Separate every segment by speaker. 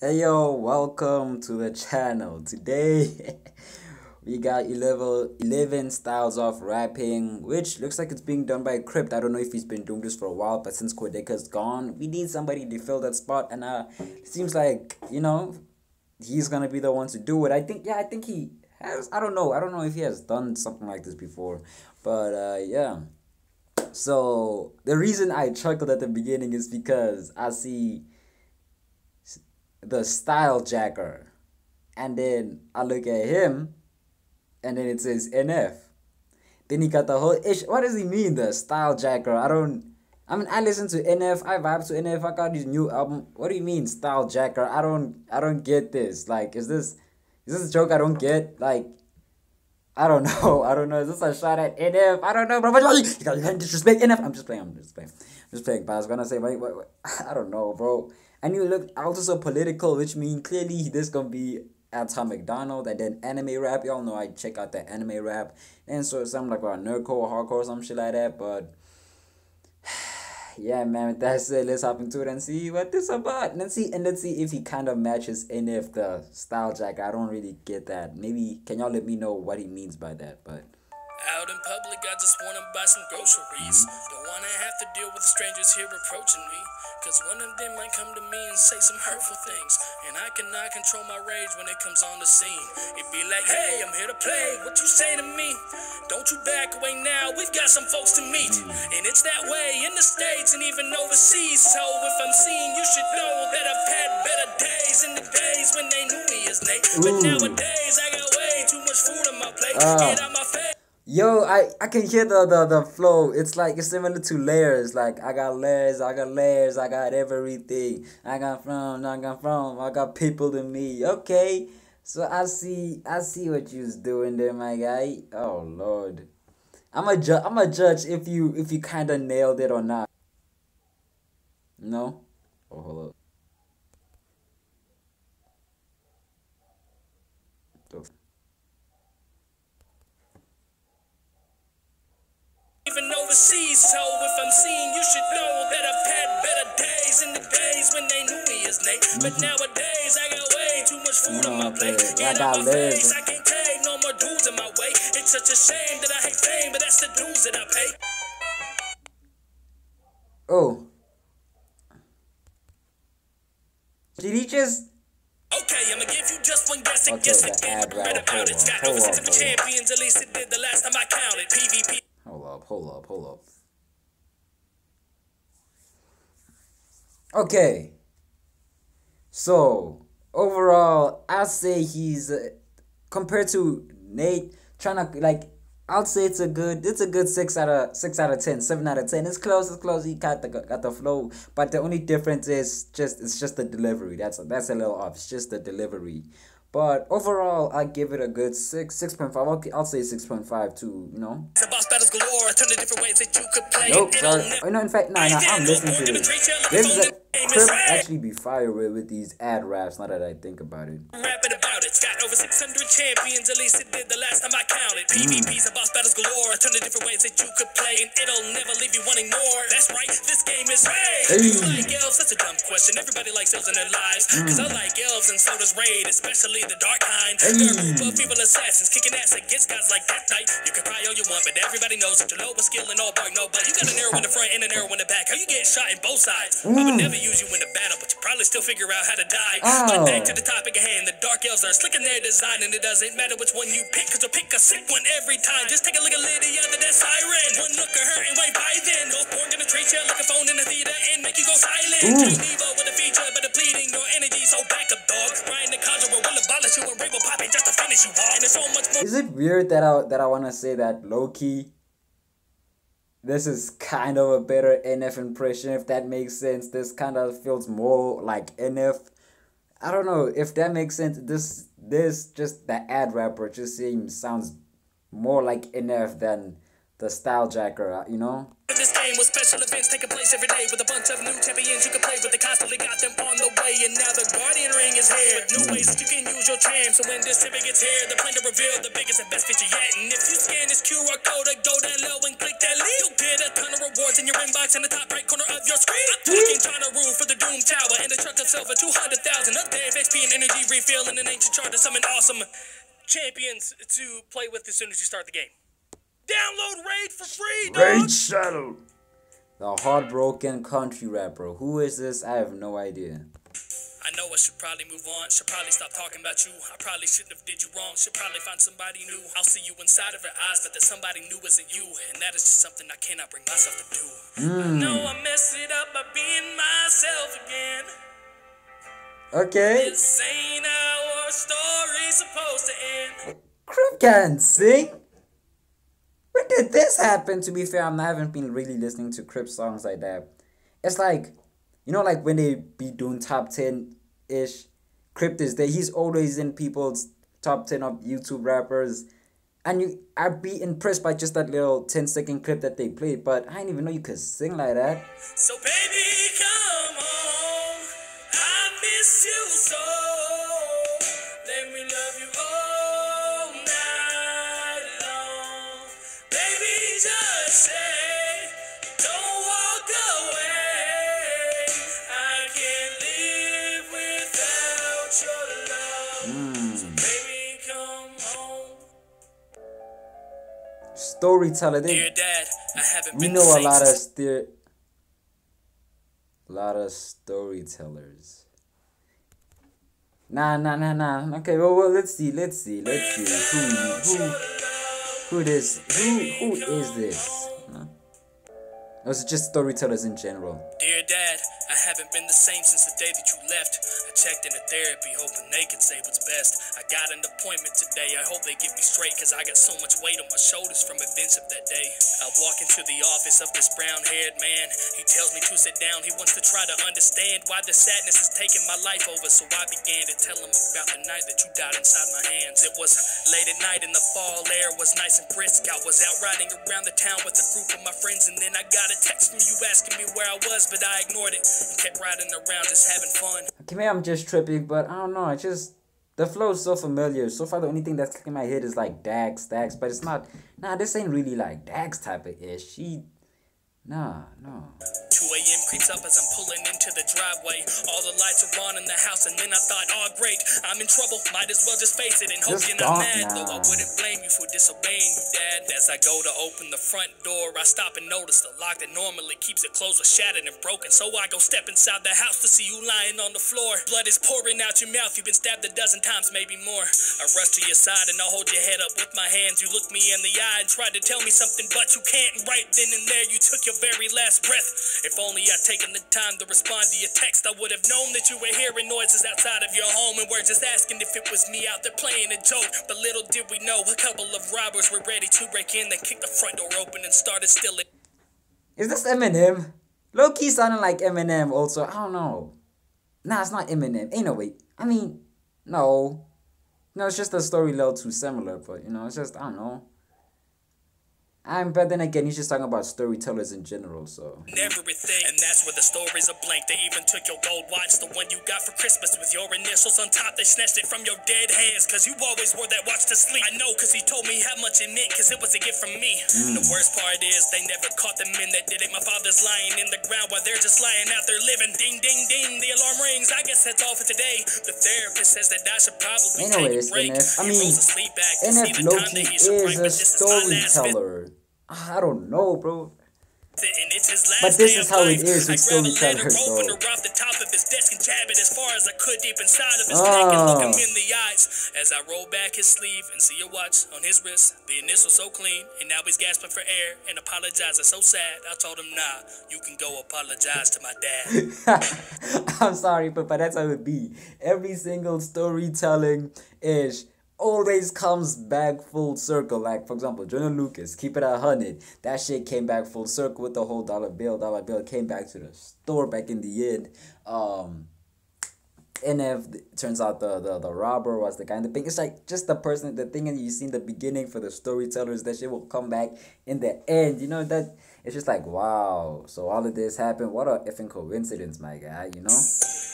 Speaker 1: Hey yo, welcome to the channel. Today we got 11, 11 styles of rapping, which looks like it's being done by Crypt. I don't know if he's been doing this for a while, but since Quadeca's gone, we need somebody to fill that spot. And uh, it seems like, you know, he's gonna be the one to do it. I think, yeah, I think he has, I don't know. I don't know if he has done something like this before, but uh, yeah. So the reason I chuckled at the beginning is because I see the style jacker. And then I look at him and then it says NF. Then he got the whole ish. What does he mean, the style jacker? I don't. I mean, I listen to NF. I vibe to NF. I got his new album. What do you mean, style jacker? I don't. I don't get this. Like, is this, is this a joke? I don't get. Like, I don't know. I don't know. Is this a shot at NF? I don't know, bro. You can't disrespect NF. I'm just playing. I'm just playing. I'm just playing. But I was gonna say, wait, wait, wait. I don't know, bro. And you look also so political, which means clearly this gonna be Tom MacDonald and then anime rap. Y'all know I check out the anime rap and so something like about nerdcore, hardcore, some shit like that. But yeah, man, that's it. Let's hop into it and see what this about. Let's see and let's see if he kind of matches any of the style jack. I don't really get that. Maybe can y'all let me know what he means by that? But
Speaker 2: out in public, I just wanna buy some groceries. Don't wanna have to deal with strangers here approaching me. Cause one of them might come to me and say some hurtful things. And I cannot control my rage when it comes on the scene. It'd be like, hey, I'm here to play. What you say to me? Don't you back away now. We've got some folks to meet. And it's that way in the States and even overseas. So if I'm seen, you should know that I've had better days in the days when they knew me as Nate. But nowadays, I got way too much food on my plate. Get out my face.
Speaker 1: Yo, I, I can hear the, the, the flow. It's like it's similar to layers. Like I got layers, I got layers, I got everything. I got from, I got from, I got people to me. Okay. So I see I see what you's doing there, my guy. Oh Lord. I'm a ju- I'm a judge if you if you kinda nailed it or not. No? Oh hold up.
Speaker 2: even overseas. So if I'm seen, you should know that I've had better days in the days when they knew me as Nate. Mm-hmm. nowadays I got way too much food on my plate. Get out my face, I can't take no more dudes in my way. It's such a shame that I hate fame, but that's the dues that I pay.
Speaker 1: Oh. Did he just
Speaker 2: Okay, I'ma give you just one guess and okay, guess again. Read about it. Got over six champions, at least it did the last time I counted. PvP.
Speaker 1: Hold up, hold up, hold up. Okay. So, overall, I'd say he's uh, compared to Nate trying to like I'll say it's a good it's a good six out of six out of ten, seven out of ten. It's close, it's close. He got the got the flow, but the only difference is just it's just the delivery. That's a, that's a little off. It's just the delivery. But overall, I give it a good six, six point five. I'll, I'll say six point five too. You know. Nope. Sorry. Oh no. In fact, nah, nah. I'm listening to this. This is a Crypt actually be fire with, with these ad raps. Now that I think about it.
Speaker 2: Rapping about it. Got over 600 champions. At least it did the last time I counted. PvPs and boss battles galore. A ton of different ways that you could play, and it'll never leave you wanting more. That's right. This game is raid. Hey. You like elves? That's a dumb question. Everybody likes elves in their lives. Mm. Cause I like elves, and so does raid, especially the dark kind. Hey. They're a group of evil assassins kicking ass against guys like that night. You can cry all you want, but everybody knows that you're low skill and all bark no. But you got an arrow in the front and an arrow in the back. How you get shot in both sides? Mm. I would never use you in a battle, but you probably still figure out how to die. Oh. But back to the topic at hand, the dark elves are slick in their design, and it doesn't matter which one you pick, cause you'll pick a sick one every time. Just take a look at Lydia, the Deathsiren. One look at her and wait by then. Those born gonna treat you like a phone in the theater and make you go silent. Evil with a feature, but depleting your energy, so back up, dog. Ryan the Conjurer will abolish you and Rainbow popping just to finish you off. And there's so much more.
Speaker 1: Is it weird that I that I wanna say that low key? This is kind of a better NF impression, if that makes sense. This kind of feels more like NF. I don't know if that makes sense. This this just the ad rapper just seems sounds more like NF than the style jacker, you know?
Speaker 2: This game with special events taking place every day with a bunch of new champions you can play with. They constantly got them on the way, and now the Guardian bring his hair. New ways that you can use your charm. So when this tippet gets here, the plan to reveal the biggest and best feature yet. And if you scan this QR code, go down low and click that link. You'll get a ton of rewards in your inbox in the top right corner of your screen. I'm talking China rule for the Doom Tower and the truck of silver, 200,000 of Dave XP and energy refill and an ancient chart to summon awesome champions to play with as soon as you start the game. Download Raid for free, dog.
Speaker 1: Raid Shadow. The heartbroken country rapper. Who is this? I have no idea.
Speaker 2: I know I should probably move on. Should probably stop talking about you. I probably shouldn't have did you wrong. Should probably find somebody new. I'll see you inside of her eyes, but that somebody new isn't you, and that is just something I cannot bring myself to do. I hmm. know I messed it up by being myself again.
Speaker 1: Okay.
Speaker 2: This ain't how our story's supposed to end.
Speaker 1: Crypt can sing. When did this happen? To be fair, I haven't been really listening to Crypt songs like that. It's like, you know, like when they be doing top 10 ish. Crypt is there. He's always in people's top 10 of YouTube rappers. And you, I'd be impressed by just that little 10 second clip that they played. But I didn't even know you could sing like that.
Speaker 2: So baby,
Speaker 1: Storyteller. They,
Speaker 2: Dad,
Speaker 1: we know a lot of steer lot of storytellers nah nah nah nah okay well, well let's see let's see let's see who who who this who who is this huh? it just storytellers in general
Speaker 2: Dear Dad, I haven't been the same since the day that you left. I checked into therapy, hoping they could say what's best. I got an appointment today, I hope they get me straight, cause I got so much weight on my shoulders from events of that day. I walk into the office of this brown haired man. He tells me to sit down, he wants to try to understand why the sadness is taking my life over. So I began to tell him about the night that you died inside my hands. It was late at night and the fall air was nice and brisk. I was out riding around the town with a group of my friends, and then I got a text from you asking me where I was, but I ignored it and kept riding around just having fun.
Speaker 1: okay maybe i'm just tripping but i don't know it just the flow is so familiar so far the only thing that's clicking my head is like dax dax but it's not nah this ain't really like dax type of ish she nah no
Speaker 2: 2 a.m. creeps up as I'm pulling into the driveway. All the lights are on in the house, and then I thought, oh great, I'm in trouble. Might as well just face it and hope
Speaker 1: Just
Speaker 2: you're not mad.
Speaker 1: now.
Speaker 2: Though I wouldn't blame you for disobeying you, Dad. As I go to open the front door, I stop and notice the lock that normally keeps it closed was shattered and broken. So I go step inside the house to see you lying on the floor. Blood is pouring out your mouth. You've been stabbed a dozen times, maybe more. I rush to your side and I hold your head up with my hands. You look me in the eye and try to tell me something, but you can't. Right then and there, you took your very last breath. If only I'd taken the time to respond to your text, I would have known that you were hearing noises outside of your home and were just asking if it was me out there playing a joke. But little did we know, a couple of robbers were ready to break in. They kicked the front door open and started stealing.
Speaker 1: Is this Eminem? Low key sounding like Eminem also. I don't know. Nah, it's not Eminem. Ain't no way. I mean, no. No, it's just a story a little too similar, but you know, it's just I don't know. I'm but then again he's just talking about storytellers in general, so
Speaker 2: everything. And that's where the stories are blank. They even took your gold watch, the one you got for Christmas with your initials on top. They snatched it from your dead hands, cause you always wore that watch to sleep. I know, cause he told me how much it meant, cause it was a gift from me. And the worst part is, they never caught the men that did it. My father's lying in the ground while they're just lying out there living. Ding, ding, ding, the alarm rings. I guess that's all for today. The therapist says that I should probably
Speaker 1: Anyways,
Speaker 2: take a break.
Speaker 1: NF, I mean,
Speaker 2: sleep back to see
Speaker 1: NF Loki is a
Speaker 2: write, is my last visit.
Speaker 1: storyteller. I don't know, bro.
Speaker 2: And it's his last
Speaker 1: But this is how it is with
Speaker 2: I grab a letter,
Speaker 1: storytellers, though.
Speaker 2: off the top of his desk and jab it as far as I could deep inside of his neck and look him
Speaker 1: Oh.
Speaker 2: in the eyes as I roll back his sleeve and see a watch on his wrist. The initials so clean, and now he's gasping for air and apologizing so sad. I told him, nah, you can go apologize to my dad.
Speaker 1: I'm sorry, but, but that's how it be. Every single storytelling ish always comes back full circle. Like for example, Joyner Lucas, keep it a hundred. That shit came back full circle with the whole dollar bill. Dollar bill came back to the store back in the end. Um NF turns out the, the the robber was the guy. And the thing it's like just the person, the thing that you see in the beginning for the storytellers, that shit will come back in the end. You know that it's just like wow. So all of this happened. What a effing coincidence, my guy. You know.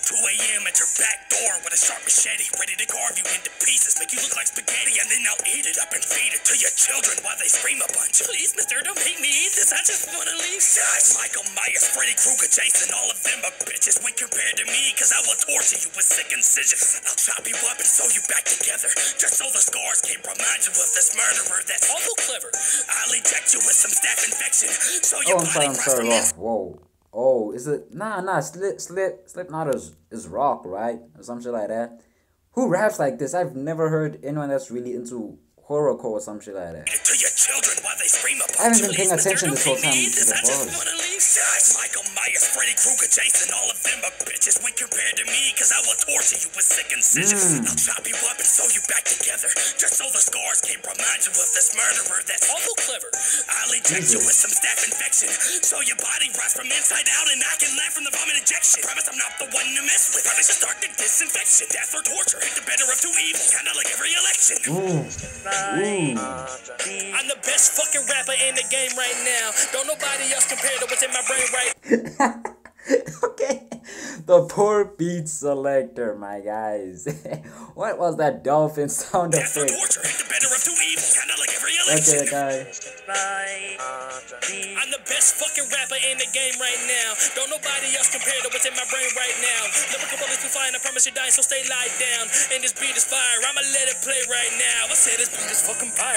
Speaker 2: 2 a.m. at your back door with a sharp machete, ready to carve you into pieces, make you look like spaghetti, and then I'll eat it up and feed it to your children while they scream a bunch. Please, mister, don't make me eat this. I just wanna leave. Shush! Michael Myers, Freddy Krueger, Jason, all of them are bitches when compared to me, cause I will torture you with sick incisions. I'll chop you up and sew you back together, just so the scars can't remind you of this murderer that's awful clever. I'll eject you with some staph infection, so your
Speaker 1: Oh, I'm sorry,
Speaker 2: body
Speaker 1: I'm sorry,
Speaker 2: from
Speaker 1: Whoa. Oh, is it? Nah, nah. Slip, slip, Slipknot is, is rock, right? Or some shit like that. Who raps like this? I've never heard anyone that's really into horrorcore or some shit like that.
Speaker 2: to your children while they scream a
Speaker 1: I haven't been paying attention this whole time to the. Bars.
Speaker 2: Wanna leave. Shush! Michael Myers, Freddy Krueger, Jason, all of them are bitches when compared to me, cause I will torture you with sick incisions.
Speaker 1: Mm.
Speaker 2: I'll chop you up and sew you back together, just so the scars can't remind you of this murderer that's awful clever. I'll eject you with some staph infection, so your body rots from inside out and I can laugh from the vomit injection. Promise I'm not the one to mess with. Promise to start the disinfection. Death or torture, pick the better of two evils, kinda like every election.
Speaker 1: Ooh. Ooh.
Speaker 2: I'm the best fucking rapper in the game right now. Don't nobody else compare to what's in my brain right
Speaker 1: okay. The poor beat selector, my guys. what was that dolphin sound effect?
Speaker 2: torture, pick the better of two evils, kinda like every
Speaker 1: Okay, guys.
Speaker 2: I'm the best fucking rapper in the game right now. Don't nobody else compare to what's in my brain right now. Lyrical bullets be flying, I promise you dying, so stay lied down. And this beat is fire, I'ma let it play right now. I said this beat is fucking fire.